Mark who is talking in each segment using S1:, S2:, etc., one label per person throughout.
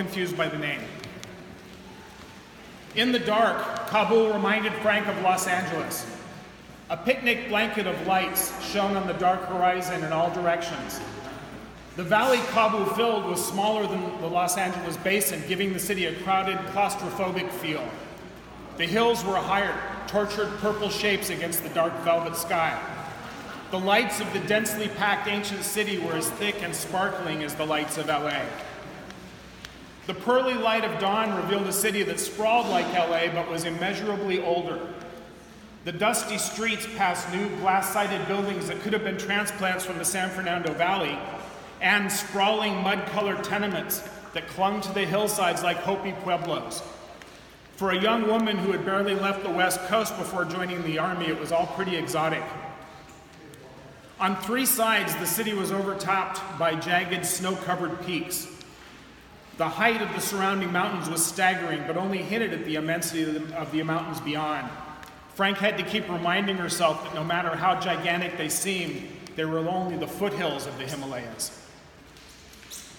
S1: confused by the name. In the dark, Kabul reminded Frank of Los Angeles. A picnic blanket of lights shone on the dark horizon in all directions. The valley Kabul filled was smaller than the Los Angeles basin, giving the city a crowded, claustrophobic feel. The hills were higher, tortured purple shapes against the dark velvet sky. The lights of the densely packed ancient city were as thick and sparkling as the lights of LA. The pearly light of dawn revealed a city that sprawled like LA but was immeasurably older. The dusty streets passed new glass sided buildings that could have been transplants from the San Fernando Valley and sprawling mud colored tenements that clung to the hillsides like Hopi pueblos. For a young woman who had barely left the West Coast before joining the Army, it was all pretty exotic. On three sides, the city was overtopped by jagged, snow covered peaks. The height of the surrounding mountains was staggering, but only hinted at the immensity of the, of the mountains beyond. Frank had to keep reminding herself that no matter how gigantic they seemed, they were only the foothills of the Himalayas.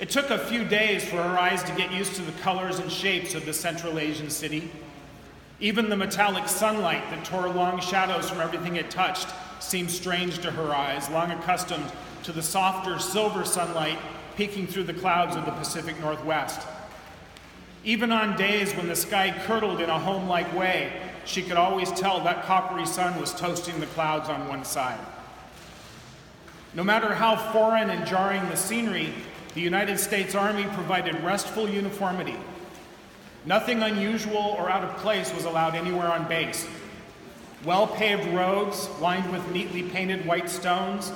S1: It took a few days for her eyes to get used to the colors and shapes of the Central Asian city. Even the metallic sunlight that tore long shadows from everything it touched seemed strange to her eyes, long accustomed to the softer silver sunlight peeking through the clouds of the Pacific Northwest. Even on days when the sky curdled in a home like way, she could always tell that coppery sun was toasting the clouds on one side. No matter how foreign and jarring the scenery, the United States Army provided restful uniformity. Nothing unusual or out of place was allowed anywhere on base. Well paved roads, lined with neatly painted white stones,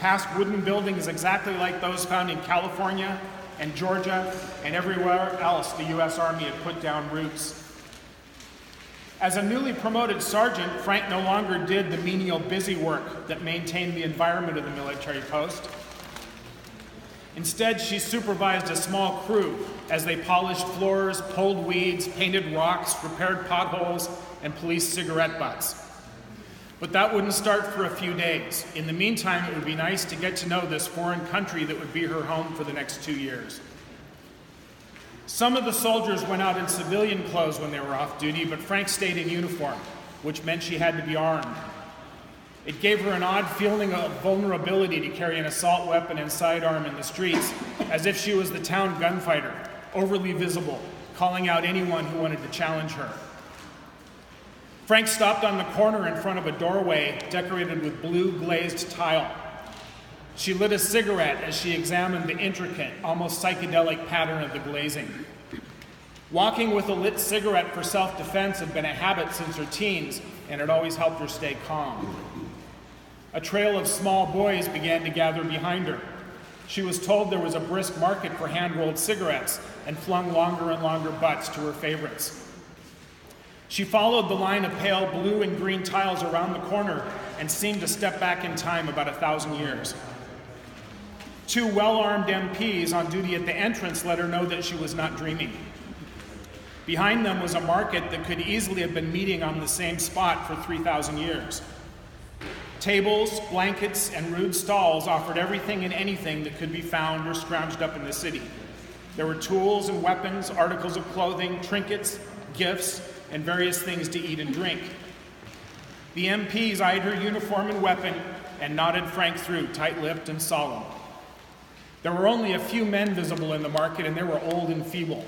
S1: past wooden buildings exactly like those found in California and Georgia and everywhere else the U.S. Army had put down roots. As a newly promoted sergeant, Frank no longer did the menial busy work that maintained the environment of the military post. Instead, she supervised a small crew as they polished floors, pulled weeds, painted rocks, repaired potholes, and policed cigarette butts. But that wouldn't start for a few days. In the meantime, it would be nice to get to know this foreign country that would be her home for the next two years. Some of the soldiers went out in civilian clothes when they were off duty, but Frank stayed in uniform, which meant she had to be armed. It gave her an odd feeling of vulnerability to carry an assault weapon and sidearm in the streets, as if she was the town gunfighter, overly visible, calling out anyone who wanted to challenge her. Frank stopped on the corner in front of a doorway decorated with blue glazed tile. She lit a cigarette as she examined the intricate, almost psychedelic pattern of the glazing. Walking with a lit cigarette for self defense had been a habit since her teens, and it always helped her stay calm. A trail of small boys began to gather behind her. She was told there was a brisk market for hand rolled cigarettes and flung longer and longer butts to her favorites. She followed the line of pale blue and green tiles around the corner and seemed to step back in time about a thousand years. Two well armed MPs on duty at the entrance let her know that she was not dreaming. Behind them was a market that could easily have been meeting on the same spot for 3,000 years. Tables, blankets, and rude stalls offered everything and anything that could be found or scrounged up in the city. There were tools and weapons, articles of clothing, trinkets, gifts, and various things to eat and drink. The MPs eyed her uniform and weapon and nodded Frank through, tight lipped and solemn. There were only a few men visible in the market, and they were old and feeble.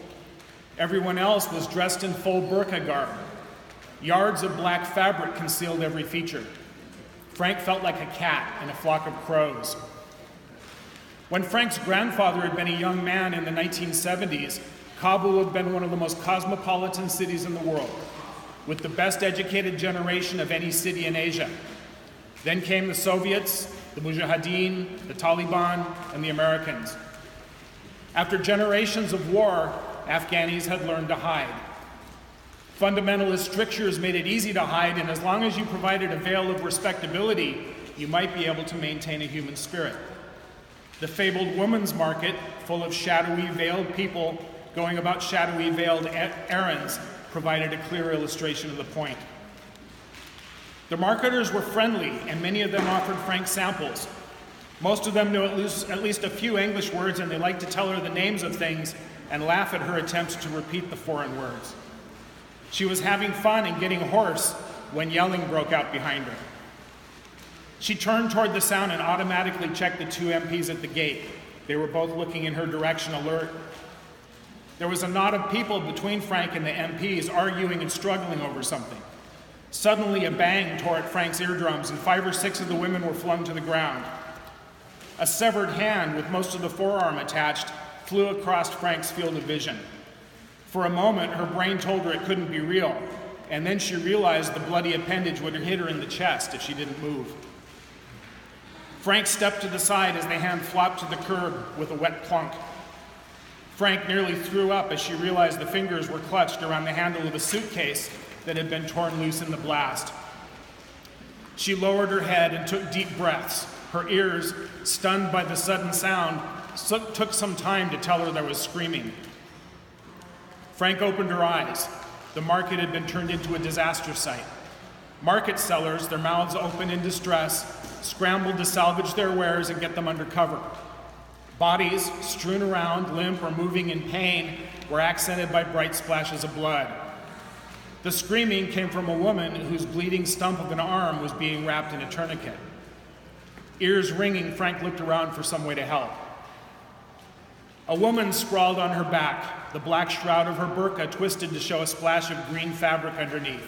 S1: Everyone else was dressed in full burqa garb. Yards of black fabric concealed every feature. Frank felt like a cat in a flock of crows. When Frank's grandfather had been a young man in the 1970s, Kabul had been one of the most cosmopolitan cities in the world, with the best educated generation of any city in Asia. Then came the Soviets, the Mujahideen, the Taliban, and the Americans. After generations of war, Afghanis had learned to hide. Fundamentalist strictures made it easy to hide, and as long as you provided a veil of respectability, you might be able to maintain a human spirit. The fabled woman's market, full of shadowy, veiled people going about shadowy, veiled errands, provided a clear illustration of the point. The marketers were friendly, and many of them offered Frank samples. Most of them knew at least, at least a few English words, and they liked to tell her the names of things and laugh at her attempts to repeat the foreign words. She was having fun and getting hoarse when yelling broke out behind her. She turned toward the sound and automatically checked the two MPs at the gate. They were both looking in her direction, alert. There was a knot of people between Frank and the MPs arguing and struggling over something. Suddenly, a bang tore at Frank's eardrums, and five or six of the women were flung to the ground. A severed hand with most of the forearm attached flew across Frank's field of vision. For a moment, her brain told her it couldn't be real, and then she realized the bloody appendage would have hit her in the chest if she didn't move. Frank stepped to the side as the hand flopped to the curb with a wet plunk. Frank nearly threw up as she realized the fingers were clutched around the handle of a suitcase that had been torn loose in the blast. She lowered her head and took deep breaths. Her ears, stunned by the sudden sound, took some time to tell her there was screaming. Frank opened her eyes. The market had been turned into a disaster site. Market sellers, their mouths open in distress, scrambled to salvage their wares and get them under cover. Bodies, strewn around, limp or moving in pain, were accented by bright splashes of blood. The screaming came from a woman whose bleeding stump of an arm was being wrapped in a tourniquet. Ears ringing, Frank looked around for some way to help. A woman sprawled on her back, the black shroud of her burqa twisted to show a splash of green fabric underneath.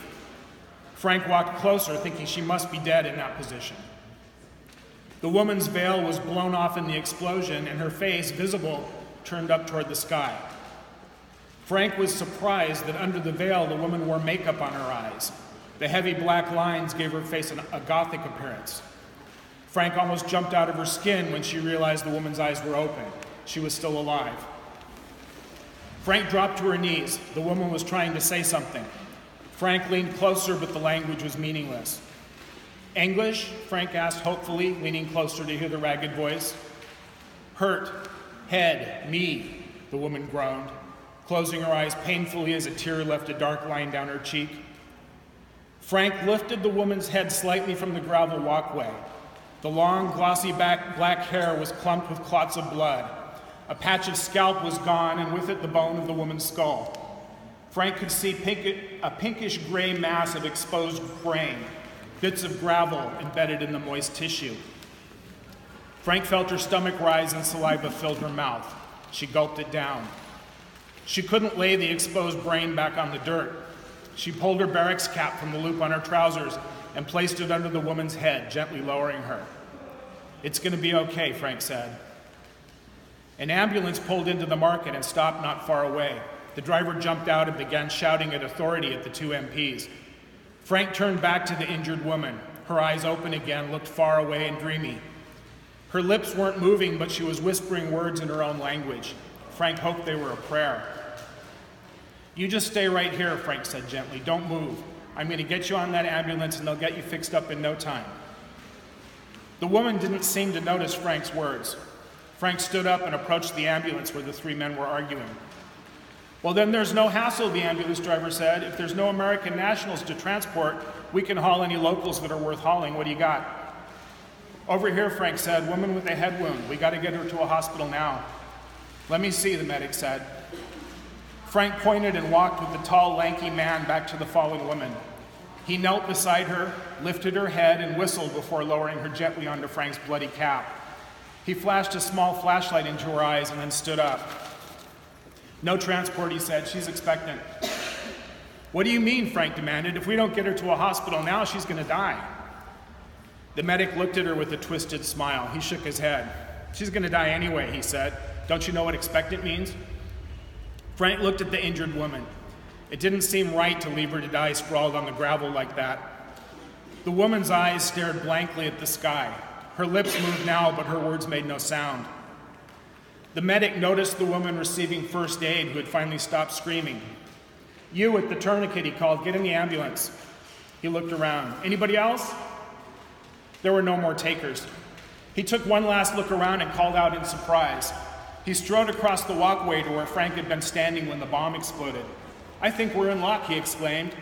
S1: Frank walked closer, thinking she must be dead in that position. The woman's veil was blown off in the explosion, and her face, visible, turned up toward the sky. Frank was surprised that under the veil the woman wore makeup on her eyes. The heavy black lines gave her face an, a gothic appearance. Frank almost jumped out of her skin when she realized the woman's eyes were open. She was still alive. Frank dropped to her knees. The woman was trying to say something. Frank leaned closer, but the language was meaningless. English? Frank asked hopefully, leaning closer to hear the ragged voice. Hurt, head, me, the woman groaned closing her eyes painfully as a tear left a dark line down her cheek. Frank lifted the woman's head slightly from the gravel walkway. The long, glossy back, black hair was clumped with clots of blood. A patch of scalp was gone, and with it the bone of the woman's skull. Frank could see pink, a pinkish gray mass of exposed brain, bits of gravel embedded in the moist tissue. Frank felt her stomach rise and saliva filled her mouth. She gulped it down. She couldn't lay the exposed brain back on the dirt. She pulled her barracks cap from the loop on her trousers and placed it under the woman's head, gently lowering her. It's going to be okay, Frank said. An ambulance pulled into the market and stopped not far away. The driver jumped out and began shouting at authority at the two MPs. Frank turned back to the injured woman. Her eyes open again, looked far away and dreamy. Her lips weren't moving, but she was whispering words in her own language. Frank hoped they were a prayer. You just stay right here, Frank said gently. Don't move. I'm going to get you on that ambulance and they'll get you fixed up in no time. The woman didn't seem to notice Frank's words. Frank stood up and approached the ambulance where the three men were arguing. Well, then there's no hassle, the ambulance driver said. If there's no American nationals to transport, we can haul any locals that are worth hauling. What do you got? Over here, Frank said, woman with a head wound. We got to get her to a hospital now. Let me see, the medic said. Frank pointed and walked with the tall, lanky man back to the fallen woman. He knelt beside her, lifted her head, and whistled before lowering her gently onto Frank's bloody cap. He flashed a small flashlight into her eyes and then stood up. No transport, he said. She's expectant. What do you mean? Frank demanded. If we don't get her to a hospital now, she's going to die. The medic looked at her with a twisted smile. He shook his head. She's going to die anyway, he said. Don't you know what expectant means? Frank looked at the injured woman. It didn't seem right to leave her to die sprawled on the gravel like that. The woman's eyes stared blankly at the sky. Her lips moved now, but her words made no sound. The medic noticed the woman receiving first aid who had finally stopped screaming. You at the tourniquet, he called, get in the ambulance. He looked around. Anybody else? There were no more takers. He took one last look around and called out in surprise. He strode across the walkway to where Frank had been standing when the bomb exploded. I think we're in luck, he exclaimed.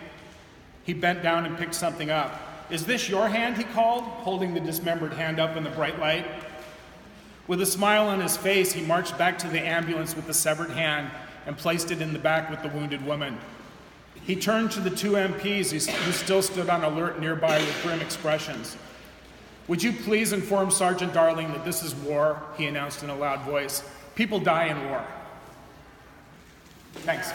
S1: He bent down and picked something up. Is this your hand? he called, holding the dismembered hand up in the bright light. With a smile on his face, he marched back to the ambulance with the severed hand and placed it in the back with the wounded woman. He turned to the two MPs who still stood on alert nearby with grim expressions. Would you please inform Sergeant Darling that this is war? He announced in a loud voice. People die in war. Thanks.